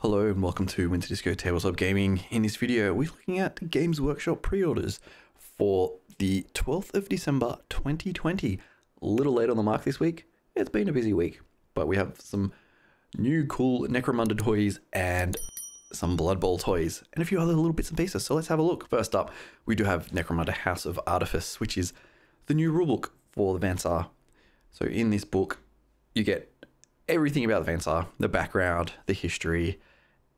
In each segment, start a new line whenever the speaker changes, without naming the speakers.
Hello and welcome to Winter Disco Tabletop Gaming. In this video, we're looking at Games Workshop pre-orders for the 12th of December 2020. A little late on the mark this week. It's been a busy week, but we have some new cool Necromunda toys and some Blood Bowl toys and a few other little bits and pieces. So let's have a look. First up, we do have Necromunda House of Artifice, which is the new rulebook for the Van Saar. So in this book, you get everything about the Van Saar, the background, the history,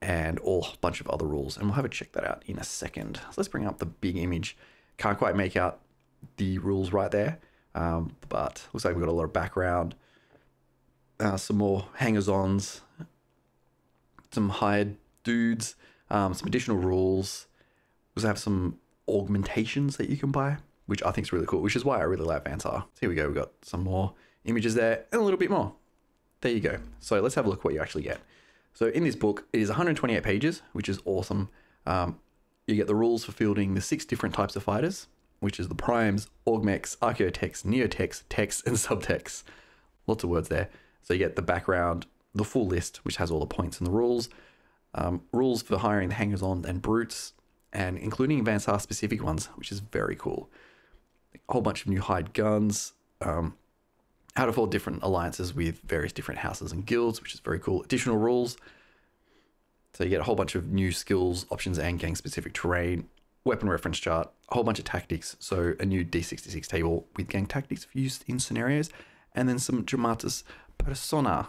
and all a bunch of other rules. And we'll have a check that out in a second. So let's bring up the big image. Can't quite make out the rules right there, um, but looks like we've got a lot of background. Uh, some more hangers-ons, some hired dudes, um, some additional rules. We also have some augmentations that you can buy, which I think is really cool, which is why I really like Van Saar. So here we go, we've got some more images there and a little bit more. There you go. So let's have a look what you actually get. So in this book, it is 128 pages, which is awesome. Um, you get the rules for fielding the six different types of fighters, which is the primes, augmeks, archeoteks, neoteks, tex, and subteks. Lots of words there. So you get the background, the full list, which has all the points and the rules, um, rules for hiring the hangers-on and brutes, and including advanced Van Saar specific ones, which is very cool. A whole bunch of new hide guns, um, how to form different alliances with various different houses and guilds, which is very cool. Additional rules. So you get a whole bunch of new skills, options, and gang specific terrain, weapon reference chart, a whole bunch of tactics. So a new D66 table with gang tactics used in scenarios, and then some dramatis persona,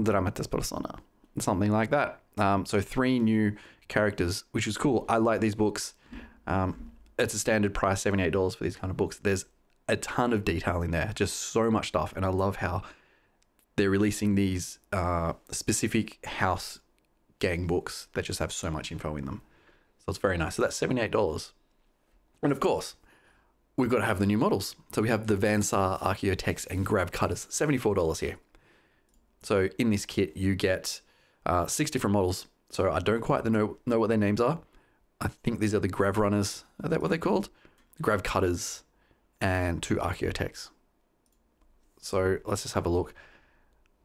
dramatis persona, something like that. Um, so three new characters, which is cool. I like these books. Um, it's a standard price, $78 for these kind of books. There's a ton of detail in there, just so much stuff. And I love how they're releasing these uh, specific house gang books that just have so much info in them. So it's very nice. So that's $78. And of course, we've got to have the new models. So we have the Vansar Archeoteks and Grav Cutters, $74 here. So in this kit, you get uh, six different models. So I don't quite know, know what their names are. I think these are the Grav Runners. Are that what they're called? The Grav Cutters and two Archeoteks. So let's just have a look.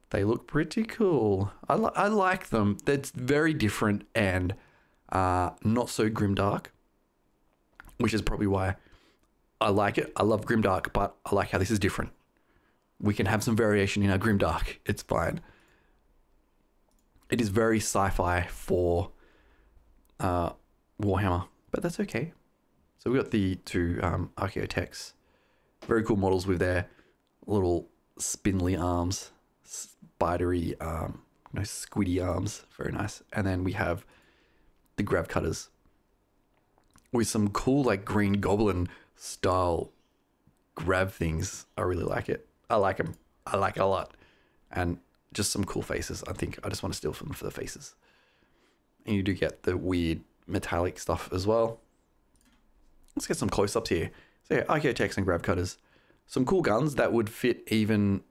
They look pretty cool. I, li- I like them. They're very different and uh, not so grimdark, which is probably why I like it. I love grimdark, but I like how this is different. We can have some variation in our grimdark. It's fine. It is very sci-fi for uh, Warhammer, but that's okay. So we got the two um, Archeoteks very cool models with their little spindly arms, spidery, um, you know, squiddy arms. Very nice. And then we have the grav cutters with some cool, like green goblin style grav things. I really like it. I like them. I like it a lot. And just some cool faces. I think I just want to steal them for the faces. And you do get the weird metallic stuff as well. Let's get some close ups here. So yeah, Archeoteks and Grav Cutters. Some cool guns that would fit even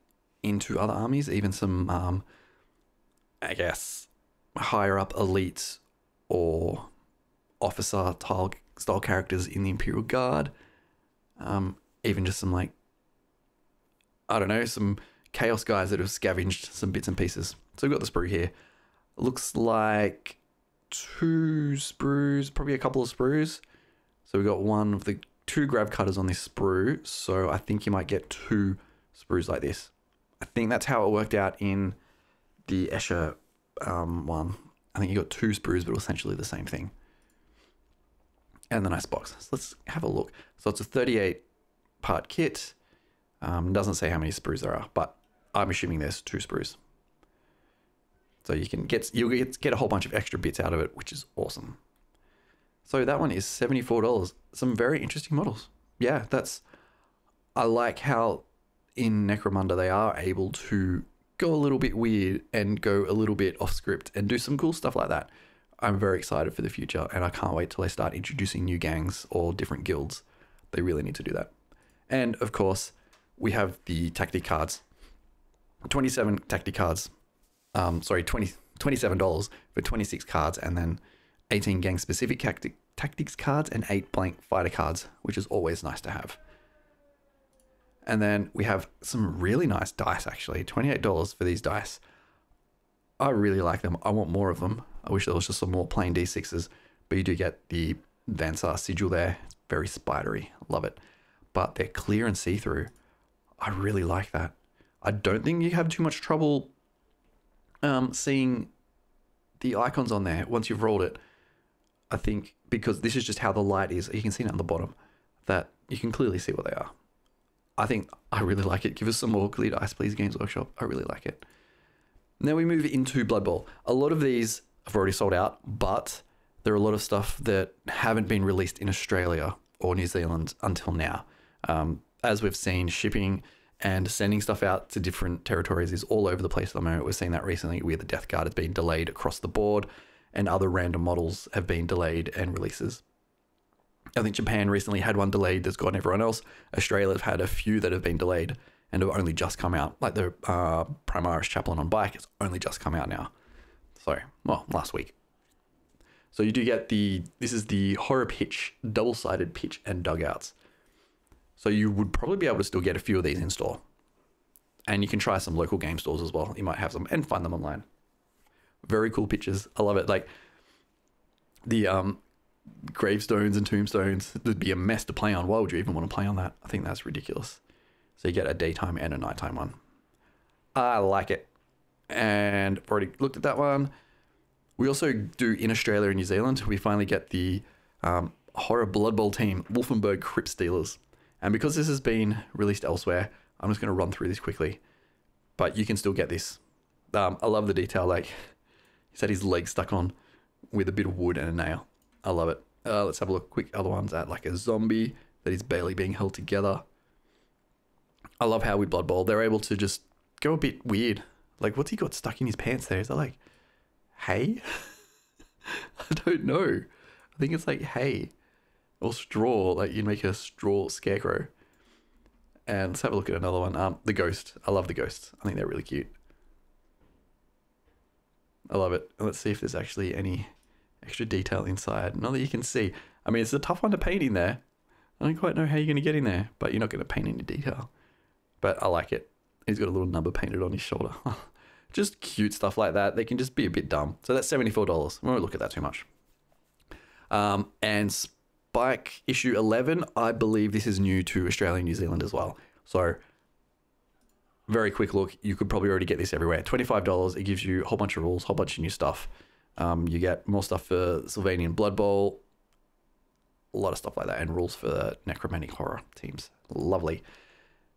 into other armies, even some, um, I guess, higher up elites or officer style characters in the Imperial Guard. Um, even just some, like, I don't know, some chaos guys that have scavenged some bits and pieces. So we've got the sprue here. looks like two sprues, probably a couple of sprues. So we've got one of the two grav cutters on this sprue, so I think you might get two sprues like this. I think that's how it worked out in the Escher um, one. I think you got two sprues, but essentially the same thing. And the nice box. So let's have a look. So it's a 38 part kit. Um, doesn't say how many sprues there are, but I'm assuming there's two sprues. So you can get you'll get, get a whole bunch of extra bits out of it, which is awesome. So that one is $74. Some very interesting models. Yeah, that's. I like how in Necromunda they are able to go a little bit weird and go a little bit off script and do some cool stuff like that. I'm very excited for the future and I can't wait till they start introducing new gangs or different guilds. They really need to do that. And of course, we have the tactic cards. 27 tactic cards. Um, sorry, 20, $27 for 26 cards and then 18 gang specific tactic, tactics cards, and 8 blank fighter cards, which is always nice to have. And then we have some really nice dice actually, $28 for these dice. I really like them. I want more of them. I wish there was just some more plain D6s, but you do get the Van Saar sigil there. It's very spidery. Love it. But they're clear and see through. I really like that. I don't think you have too much trouble um, seeing the icons on there once you've rolled it. I think because this is just how the light is, you can see on the bottom that you can clearly see what they are. I think I really like it. Give us some more clear dice, please, Games Workshop. I really like it. Now we move into Blood Bowl. A lot of these have already sold out, but there are a lot of stuff that haven't been released in Australia or New Zealand until now. Um, as we've seen, shipping and sending stuff out to different territories is all over the place at the moment. We're seeing that recently where the Death Guard has been delayed across the board and other random models have been delayed and releases. I think Japan recently had one delayed that's gone everyone else. Australia have had a few that have been delayed and have only just come out. Like the uh, Primaris Chaplain on bike has only just come out now. So, well, last week. So you do get the, this is the horror pitch, double-sided pitch and dugouts. So you would probably be able to still get a few of these in store. And you can try some local game stores as well. You might have some and find them online. Very cool pictures. I love it. Like the um, gravestones and tombstones would be a mess to play on. Why would you even want to play on that? I think that's ridiculous. So you get a daytime and a nighttime one. I like it. And I've already looked at that one. We also do in Australia and New Zealand, we finally get the um, horror Blood Bowl team, Wolfenburg Crypt Stealers. And because this has been released elsewhere, I'm just going to run through this quickly. But you can still get this. Um, I love the detail. Like, he's had his leg stuck on with a bit of wood and a nail. I love it. Uh, let's have a look quick. Other ones at like a zombie that is barely being held together. I love how with Blood Bowl, they're able to just go a bit weird. Like, what's he got stuck in his pants there? Is that like hay? I don't know. I think it's like hay or straw, like you'd make a straw scarecrow. And let's have a look at another one. Um, the ghost. I love the ghosts. I think they're really cute. I love it. Let's see if there's actually any extra detail inside. Not that you can see. I mean, it's a tough one to paint in there. I don't quite know how you're going to get in there, but you're not going to paint any detail. But I like it. He's got a little number painted on his shoulder. just cute stuff like that. They can just be a bit dumb. So that's $74. We won't look at that too much. Um, and Spike issue 11, I believe this is new to Australia and New Zealand as well. So, very quick look. You could probably already get this everywhere. $25. It gives you a whole bunch of rules, a whole bunch of new stuff. Um, you get more stuff for Sylvanian Blood Bowl, a lot of stuff like that, and rules for necromantic horror teams. Lovely.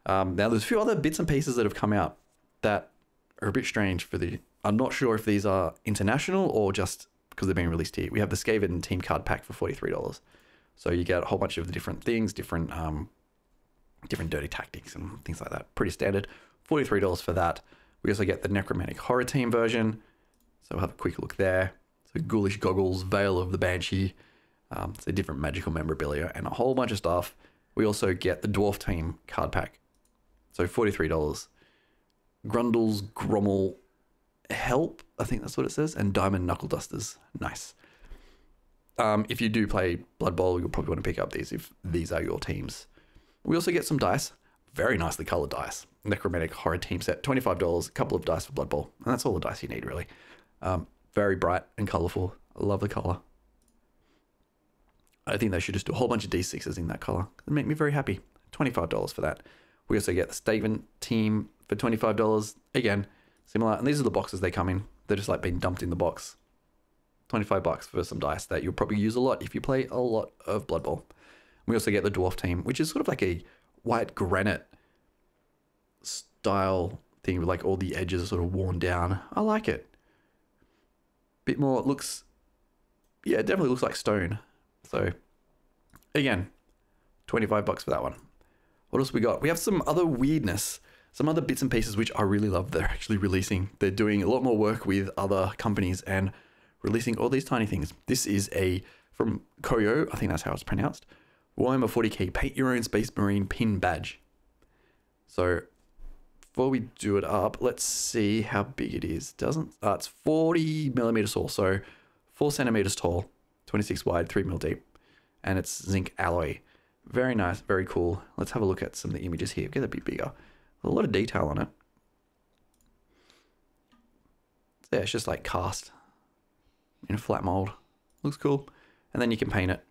Um, now, there's a few other bits and pieces that have come out that are a bit strange for the. I'm not sure if these are international or just because they're being released here. We have the Skaven team card pack for $43. So you get a whole bunch of the different things, different um, different dirty tactics and things like that. Pretty standard. $43 for that. We also get the Necromantic Horror Team version. So we'll have a quick look there. So Ghoulish Goggles, Veil of the Banshee, um, so different magical memorabilia, and a whole bunch of stuff. We also get the Dwarf Team card pack. So $43. Grundle's Grommel Help, I think that's what it says, and Diamond Knuckle Dusters. Nice um, if you do play Blood Bowl, you'll probably want to pick up these if these are your teams. We also get some dice, very nicely colored dice. Necromantic Horror Team Set, $25, a couple of dice for Blood Bowl. And that's all the dice you need, really. Um, very bright and colorful. I love the color. I think they should just do a whole bunch of D6s in that color. It'd make me very happy. $25 for that. We also get the Skaven team for $25. Again, similar. And these are the boxes they come in. They're just like being dumped in the box. 25 bucks for some dice that you'll probably use a lot if you play a lot of Blood Bowl. We also get the Dwarf team, which is sort of like a white granite style thing with like all the edges sort of worn down. I like it. Bit more it looks yeah, it definitely looks like stone. So again, 25 bucks for that one. What else we got? We have some other weirdness, some other bits and pieces which I really love. They're actually releasing. They're doing a lot more work with other companies and releasing all these tiny things. This is a from Koyo, I think that's how it's pronounced. Warhammer 40k paint your own Space Marine pin badge. So before we do it up, let's see how big it is. Doesn't uh, it's 40 millimeters tall, so four centimeters tall, 26 wide, three mil deep, and it's zinc alloy. Very nice, very cool. Let's have a look at some of the images here. Get a bit bigger. A lot of detail on it. yeah, it's just like cast in a flat mold. Looks cool. And then you can paint it.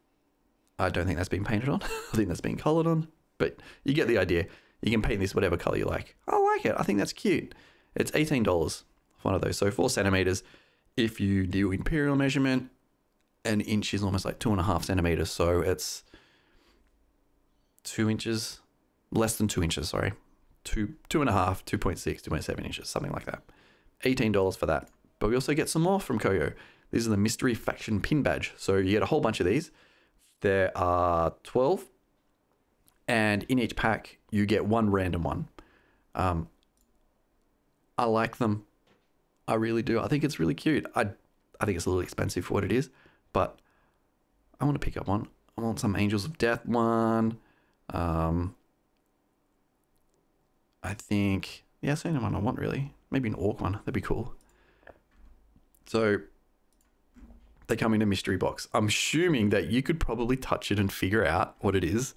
I don't think that's been painted on. I think that's been colored on, but you get the idea. You can paint this whatever color you like. I like it. I think that's cute. It's $18 for one of those. So four centimeters. If you do imperial measurement, an inch is almost like two and a half centimeters. So it's two inches, less than two inches, sorry. Two, two and a half, 2.6, 2.7 inches, something like that. $18 for that. But we also get some more from Koyo. These are the mystery faction pin badge. So you get a whole bunch of these. There are 12. And in each pack, you get one random one. Um, I like them. I really do. I think it's really cute. I, I think it's a little expensive for what it is, but I want to pick up one. I want some Angels of Death one. Um, I think, yeah, that's the only one I want really. Maybe an Orc one. That'd be cool. So they come in a mystery box. I'm assuming that you could probably touch it and figure out what it is,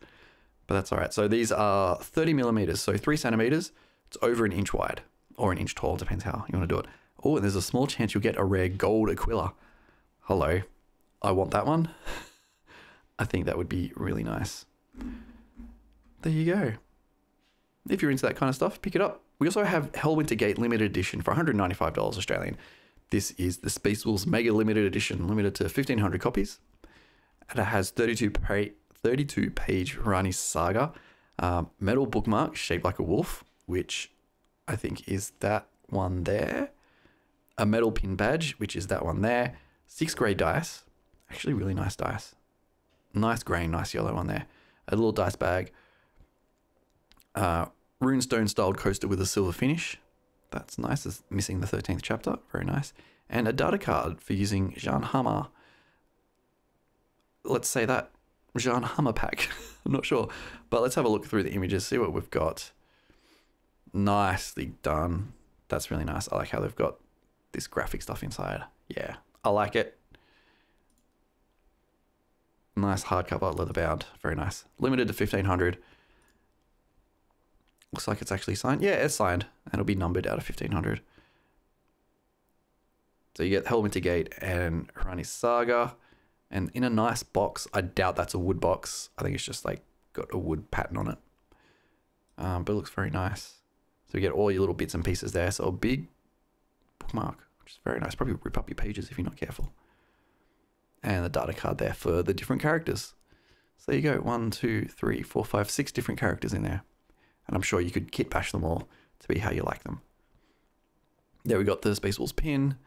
but that's all right. So these are 30 millimeters, so three centimeters. It's over an inch wide or an inch tall, depends how you want to do it. Oh, and there's a small chance you'll get a rare gold Aquila. Hello. I want that one. I think that would be really nice. There you go. If you're into that kind of stuff, pick it up. We also have Helwinter Gate limited edition for $195 Australian. This is the Space Wolves Mega Limited Edition, limited to 1,500 copies. And it has 32, pa 32 page Rani Saga um, metal bookmark shaped like a wolf, which I think is that one there. A metal pin badge, which is that one there. Six grey dice. Actually, really nice dice. Nice grey, nice yellow one there. A little dice bag. Uh, runestone styled coaster with a silver finish. That's nice. It's missing the 13th chapter. Very nice. And a data card for using Jan Hammer. Let's say that. Jan Hammerpack. I'm not sure. But let's have a look through the images, see what we've got. Nicely done. That's really nice. I like how they've got this graphic stuff inside. Yeah, I like it. Nice hardcover, leather bound. Very nice. Limited to 1500. Looks like it's actually signed. Yeah, it's signed. And it'll be numbered out of 1500. So you get Helwinter Gate and Rani Saga. And in a nice box. I doubt that's a wood box. I think it's just like got a wood pattern on it. Um, but it looks very nice. So you get all your little bits and pieces there. So a big bookmark, which is very nice. Probably rip up your pages if you're not careful. And the data card there for the different characters. So there you go. One, two, three, four, five, six different characters in there and I'm sure you could kit bash them all to be how you like them. There we got the Space Wolves pin,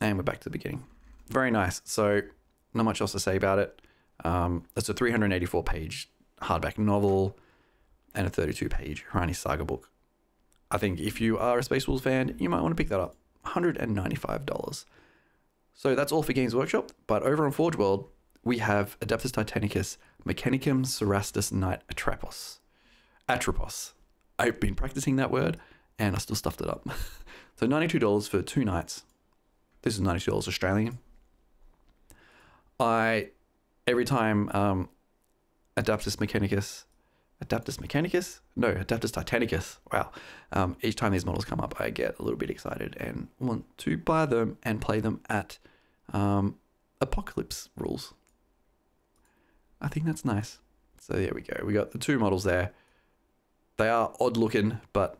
and we're back to the beginning. Very nice. So, not much else to say about it. Um, it's a 384 page hardback novel and a 32 page Rani Saga book. I think if you are a Space Wolves fan, you might want to pick that up. $195. So that's all for Games Workshop, but over on Forge World, we have Adeptus Titanicus Mechanicum Cerastus Knight Atropos. Atropos. I've been practicing that word and I still stuffed it up. so $92 for two knights. This is $92 Australian. I, every time um, Adeptus Mechanicus, Adaptus Mechanicus? No, Adaptus Titanicus. Wow. Um, each time these models come up, I get a little bit excited and want to buy them and play them at um, Apocalypse rules. I think that's nice. So there we go. We got the two models there. They are odd looking, but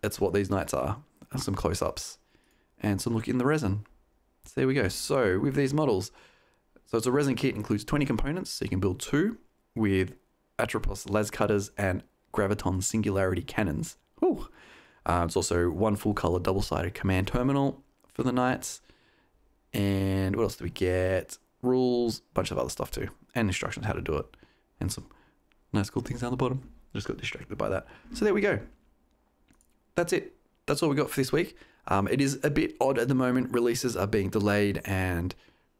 that's what these knights are. Some close ups and some look in the resin. So there we go. So with these models, so it's a resin kit, includes 20 components, so you can build two with Atropos las cutters and Graviton singularity cannons. Uh, it's also one full color double sided command terminal for the knights. And what else do we get? Rules, a bunch of other stuff too, and instructions how to do it, and some nice cool things down the bottom just got distracted by that. So there we go. That's it. That's all we got for this week. Um, it is a bit odd at the moment. Releases are being delayed and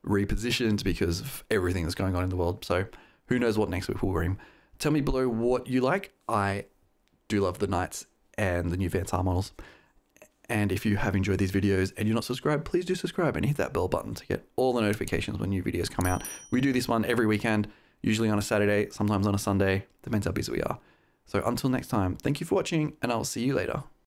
repositioned because of everything that's going on in the world. So who knows what next week will bring. Tell me below what you like. I do love the Knights and the new Van Saar models. And if you have enjoyed these videos and you're not subscribed, please do subscribe and hit that bell button to get all the notifications when new videos come out. We do this one every weekend, usually on a Saturday, sometimes on a Sunday, depends how busy we are. So until next time, thank you for watching and I'll see you later.